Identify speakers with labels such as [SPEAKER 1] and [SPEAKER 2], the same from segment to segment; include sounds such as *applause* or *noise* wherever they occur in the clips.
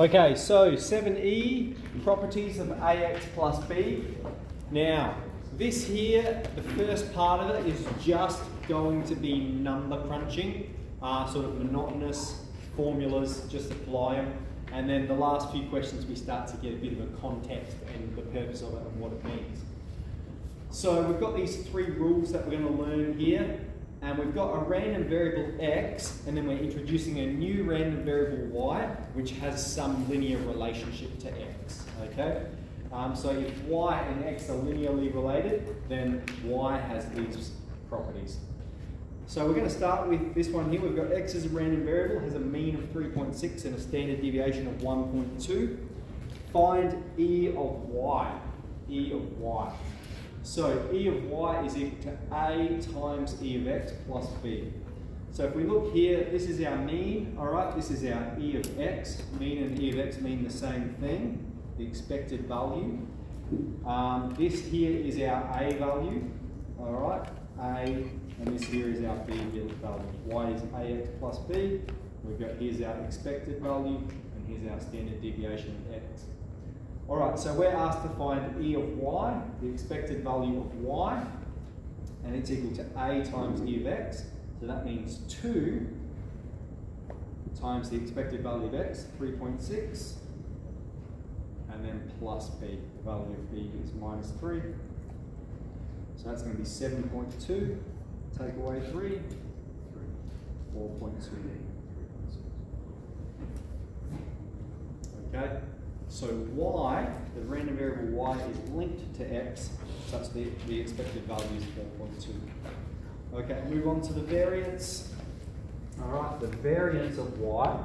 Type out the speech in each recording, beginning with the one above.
[SPEAKER 1] Okay, so 7e, properties of ax plus b. Now, this here, the first part of it is just going to be number crunching, uh, sort of monotonous formulas, just apply them. And then the last few questions we start to get a bit of a context and the purpose of it and what it means. So we've got these three rules that we're going to learn here and we've got a random variable x, and then we're introducing a new random variable y, which has some linear relationship to x, okay? Um, so if y and x are linearly related, then y has these properties. So we're going to start with this one here. We've got x as a random variable, has a mean of 3.6 and a standard deviation of 1.2. Find e of y, e of y. So E of y is equal to A times E of x plus B. So if we look here, this is our mean, all right, this is our E of x. Mean and E of x mean the same thing, the expected value. Um, this here is our A value, all right, A, and this here is our B value. Y is AX plus B. We've got here's our expected value, and here's our standard deviation of x. All right, so we're asked to find E of y, the expected value of y, and it's equal to A times E of x. So that means 2 times the expected value of x, 3.6, and then plus b. The value of b is minus 3. So that's going to be 7.2, take away 3, 4.2. Okay? So y, the random variable y, is linked to x, such that the expected value is 4.2. Okay, move on to the variance. All right, the variance of y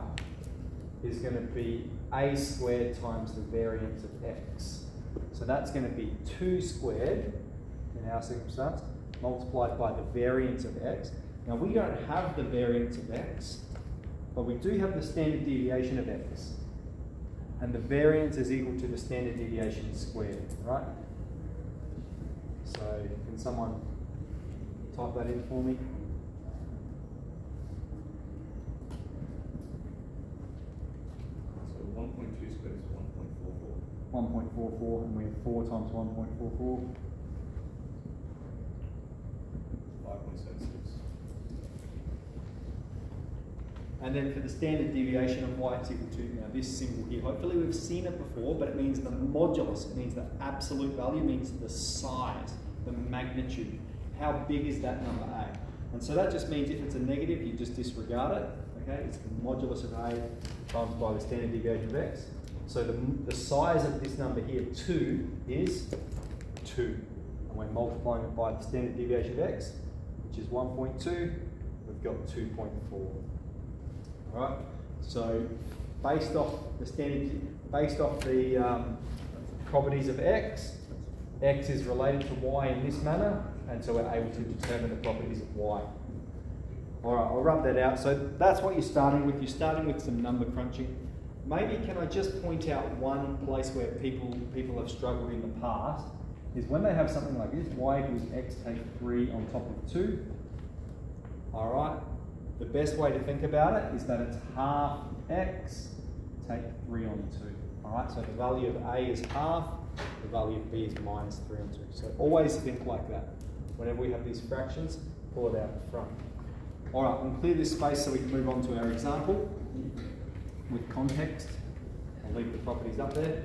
[SPEAKER 1] is going to be a squared times the variance of x. So that's going to be 2 squared in our circumstance, multiplied by the variance of x. Now we don't have the variance of x, but we do have the standard deviation of x and the variance is equal to the standard deviation squared, right? So can someone type that in for me?
[SPEAKER 2] So 1.2 squared is 1.44.
[SPEAKER 1] 1.44 and we have 4 times 1.44. And then for the standard deviation of y it's equal to, now this symbol here, hopefully we've seen it before, but it means the modulus, it means the absolute value, means the size, the magnitude. How big is that number a? And so that just means if it's a negative, you just disregard it, okay? It's the modulus of a times by the standard deviation of x. So the, the size of this number here, 2, is 2. And we're multiplying it by the standard deviation of x, which is 1.2, we've got 2.4 right? So based off the standard, based off the um, properties of x, x is related to y in this manner, and so we're able to determine the properties of y. All right, I'll rub that out. So that's what you're starting with. You're starting with some number crunching. Maybe can I just point out one place where people people have struggled in the past is when they have something like this, y equals x take 3 on top of 2. All right, the best way to think about it is that it's half x, take 3 on 2. Alright, so the value of a is half, the value of b is minus 3 on 2. So always think like that. Whenever we have these fractions, pull it out in front. Alright, we'll clear this space so we can move on to our example with context. I'll leave the properties up there.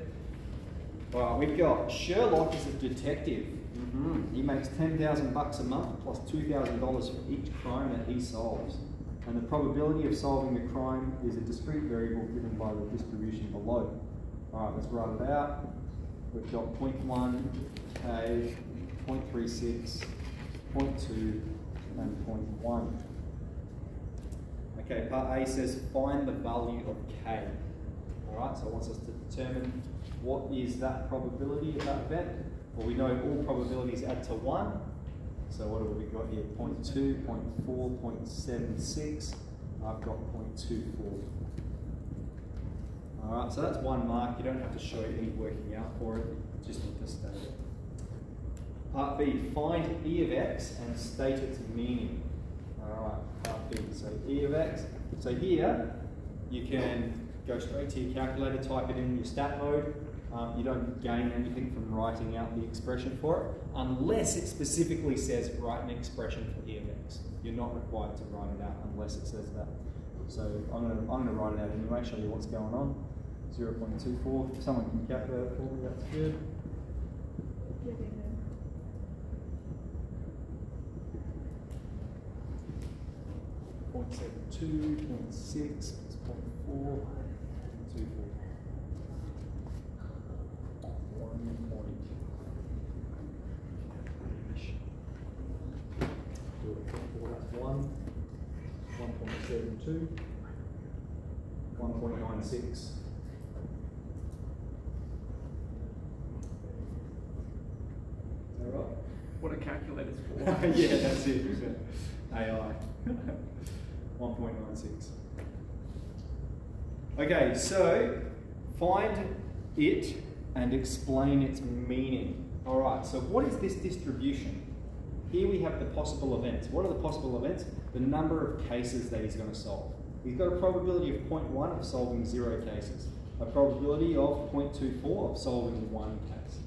[SPEAKER 1] Alright, we've got Sherlock is a detective. Mm -hmm. He makes 10,000 bucks a month plus $2,000 for each crime that he solves and the probability of solving the crime is a discrete variable given by the distribution below. All right, let's write it out. We've got 0.1, K, 0.36, 0.2, and 0.1. Okay, part A says find the value of K. All right, so it wants us to determine what is that probability of that event. Well, we know all probabilities add to 1, so what have we got here? 0.2, 0.4, 0.76. I've got 0.24. All right, so that's one mark. You don't have to show any working out for it. You just need to state it. Part B, find E of x and state its meaning. All right, part B. So E of x. So here, you can go straight to your calculator, type it in your stat mode. Um, you don't gain anything from writing out the expression for it, unless it specifically says write an expression for e of x. You're not required to write it out unless it says that. So I'm going to I'm going to write it out anyway, show you what's going on. 0.24. If someone can calculate it for me, that's good. Point seven two, point six, point four, two four. One point. Do it point four, that's one. One point seven two. *laughs* *laughs* One point nine six. Is that right?
[SPEAKER 2] What a calculator's for.
[SPEAKER 1] yeah, that's it. AI. 1.96. Okay, so find it and explain its meaning. All right, so what is this distribution? Here we have the possible events. What are the possible events? The number of cases that he's going to solve. He's got a probability of 0.1 of solving zero cases, a probability of 0.24 of solving one case.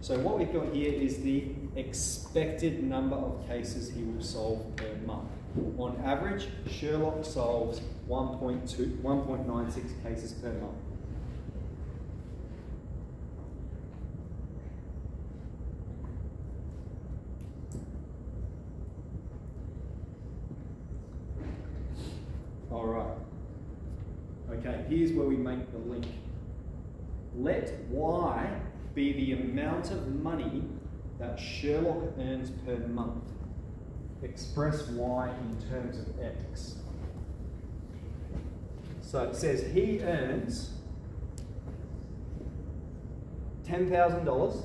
[SPEAKER 1] So what we've got here is the expected number of cases he will solve per month. On average, Sherlock solves 1.2, 1.96 cases per month. All right. Okay, here's where we make the link. Let Y be the amount of money that Sherlock earns per month. Express Y in terms of X. So it says he earns $10,000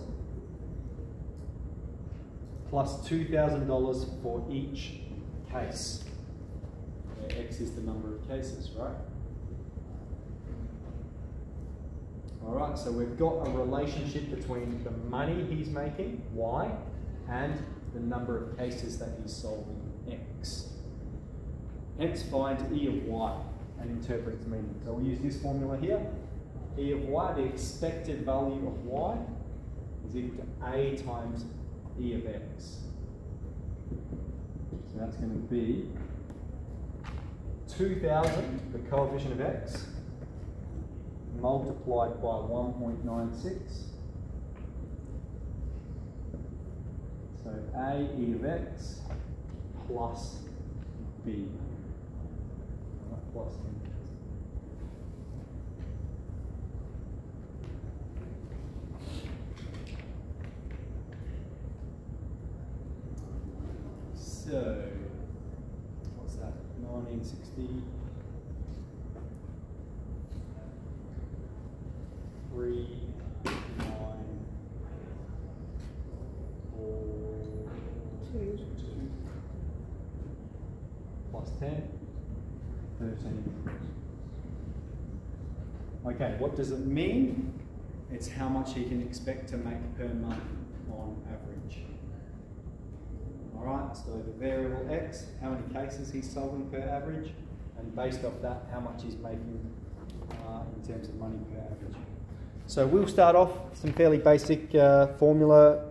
[SPEAKER 1] plus $2,000 for each case. X is the number of cases, right? All right, so we've got a relationship between the money he's making, Y, and the number of cases that he's solving, X. X finds E of Y and interprets meaning. So we'll use this formula here. E of Y, the expected value of Y, is equal to A times E of X. So that's going to be 2000, the coefficient of X, multiplied by 1.96. So A e of x plus B. Plus. So, what's that? 1960. three, nine, four,
[SPEAKER 3] Two.
[SPEAKER 1] two, plus 10, 13. Okay, what does it mean? It's how much he can expect to make per month on average. All right, so the variable x, how many cases he's solving per average, and based off that, how much he's making uh, in terms of money per average. So we'll start off some fairly basic uh, formula